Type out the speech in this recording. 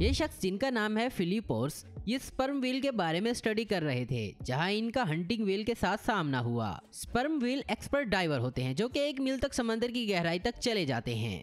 ये शख्स जिनका नाम है फिलीपोर्स ये स्पर्म व्हील के बारे में स्टडी कर रहे थे, जहाँ इनका हंटिंग व्हील के साथ सामना हुआ। स्पर्म व्हील एक्सपर्ट डाइवर होते हैं, जो कि एक मील तक समंदर की गहराई तक चले जाते हैं।